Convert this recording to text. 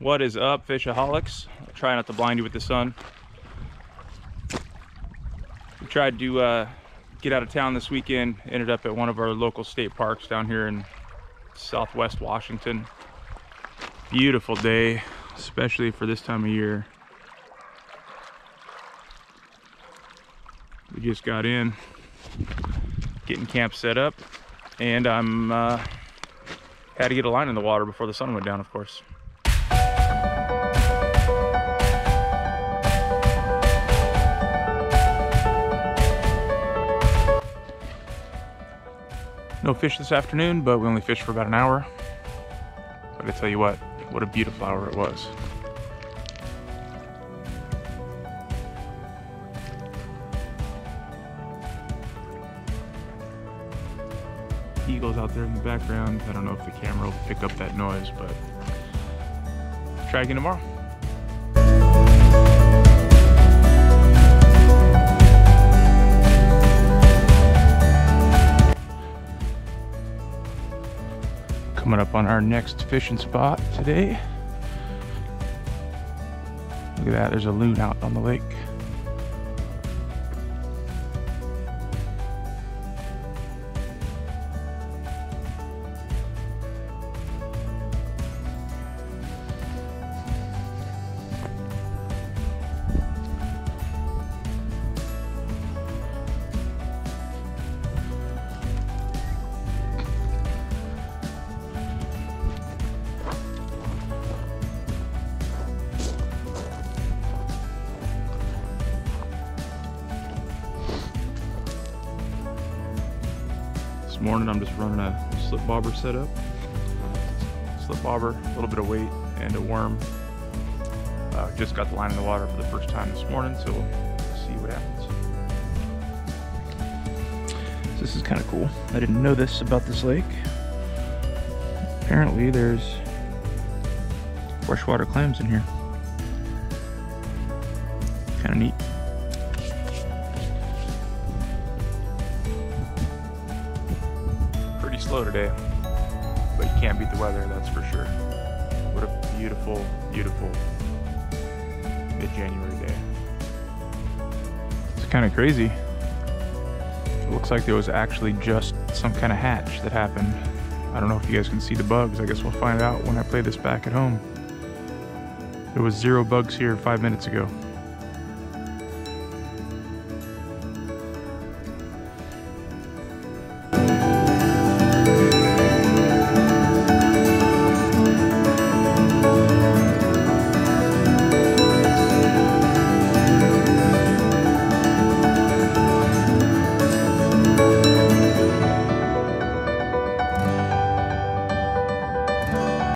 What is up, fishaholics? I'll try not to blind you with the sun. We tried to uh, get out of town this weekend. Ended up at one of our local state parks down here in southwest Washington. Beautiful day, especially for this time of year. We just got in, getting camp set up, and I'm uh, had to get a line in the water before the sun went down, of course. No fish this afternoon, but we only fished for about an hour. But I tell you what, what a beautiful hour it was. Eagles out there in the background. I don't know if the camera will pick up that noise, but try again tomorrow. Coming up on our next fishing spot today. Look at that, there's a loon out on the lake. Morning I'm just running a slip bobber setup. Slip bobber, a little bit of weight, and a worm. Uh, just got the line in the water for the first time this morning, so we'll see what happens. So this is kind of cool. I didn't know this about this lake. Apparently there's freshwater clams in here. Kind of neat. Slow today, but you can't beat the weather, that's for sure. What a beautiful, beautiful mid-January day. It's kind of crazy. It looks like there was actually just some kind of hatch that happened. I don't know if you guys can see the bugs. I guess we'll find out when I play this back at home. There was zero bugs here five minutes ago.